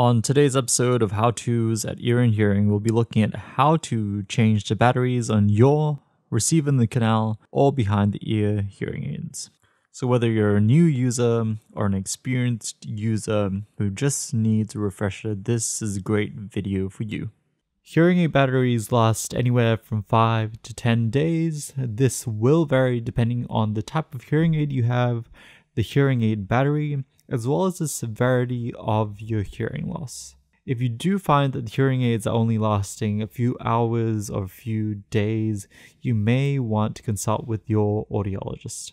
On today's episode of How To's at Ear and Hearing, we'll be looking at how to change the batteries on your receiver in the canal or behind the ear hearing aids. So, whether you're a new user or an experienced user who just needs a refresher, this is a great video for you. Hearing aid batteries last anywhere from 5 to 10 days. This will vary depending on the type of hearing aid you have, the hearing aid battery, as well as the severity of your hearing loss. If you do find that hearing aids are only lasting a few hours or a few days, you may want to consult with your audiologist.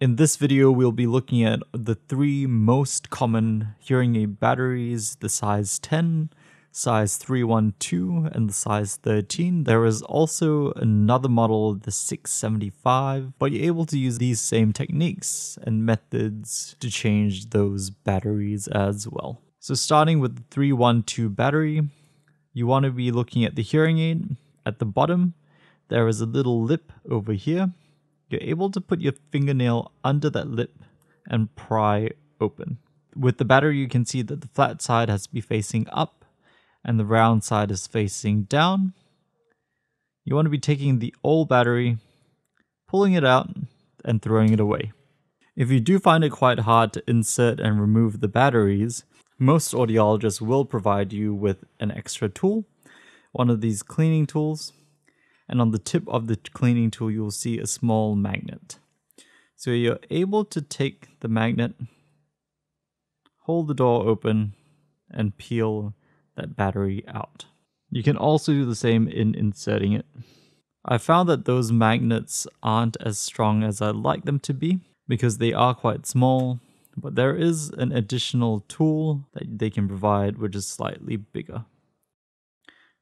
In this video, we'll be looking at the three most common hearing aid batteries, the size 10, size 312, and the size 13. There is also another model, the 675, but you're able to use these same techniques and methods to change those batteries as well. So starting with the 312 battery, you want to be looking at the hearing aid. At the bottom, there is a little lip over here. You're able to put your fingernail under that lip and pry open. With the battery, you can see that the flat side has to be facing up and the round side is facing down. You want to be taking the old battery, pulling it out, and throwing it away. If you do find it quite hard to insert and remove the batteries, most audiologists will provide you with an extra tool, one of these cleaning tools, and on the tip of the cleaning tool you'll see a small magnet. So you're able to take the magnet, hold the door open, and peel that battery out. You can also do the same in inserting it. I found that those magnets aren't as strong as I'd like them to be because they are quite small, but there is an additional tool that they can provide which is slightly bigger.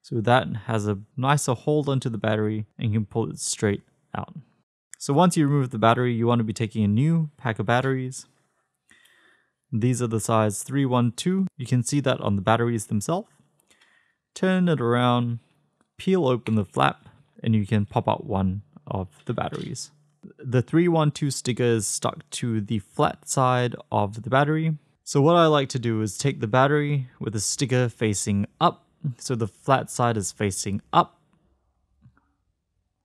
So that has a nicer hold onto the battery and you can pull it straight out. So once you remove the battery, you want to be taking a new pack of batteries these are the size 312. You can see that on the batteries themselves. Turn it around, peel open the flap, and you can pop out one of the batteries. The 312 sticker is stuck to the flat side of the battery. So what I like to do is take the battery with the sticker facing up, so the flat side is facing up,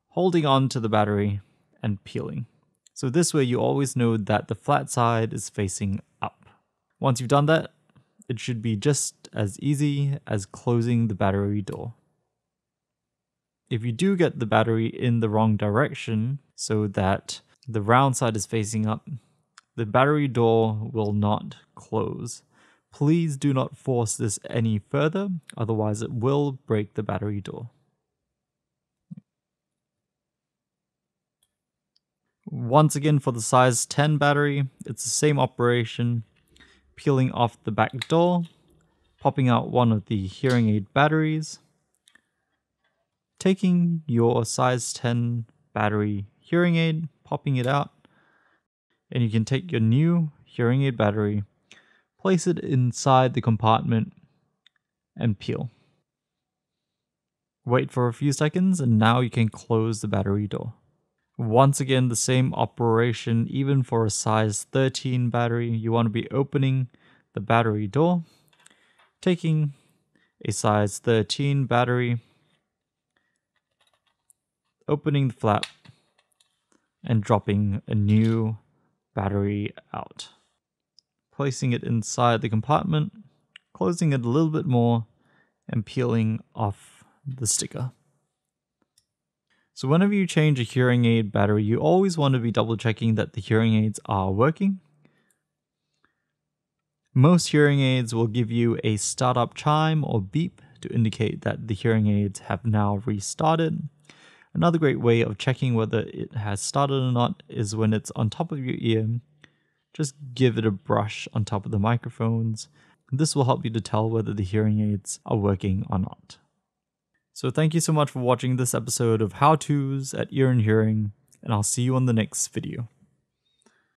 holding on to the battery and peeling. So this way you always know that the flat side is facing up. Once you've done that, it should be just as easy as closing the battery door. If you do get the battery in the wrong direction, so that the round side is facing up, the battery door will not close. Please do not force this any further, otherwise it will break the battery door. Once again for the size 10 battery, it's the same operation peeling off the back door, popping out one of the hearing aid batteries, taking your size 10 battery hearing aid, popping it out, and you can take your new hearing aid battery, place it inside the compartment, and peel. Wait for a few seconds, and now you can close the battery door. Once again, the same operation, even for a size 13 battery, you want to be opening the battery door, taking a size 13 battery, opening the flap, and dropping a new battery out. Placing it inside the compartment, closing it a little bit more, and peeling off the sticker. So whenever you change a hearing aid battery, you always want to be double checking that the hearing aids are working. Most hearing aids will give you a startup chime or beep to indicate that the hearing aids have now restarted. Another great way of checking whether it has started or not is when it's on top of your ear. Just give it a brush on top of the microphones. This will help you to tell whether the hearing aids are working or not. So thank you so much for watching this episode of How To's at Ear and Hearing, and I'll see you on the next video.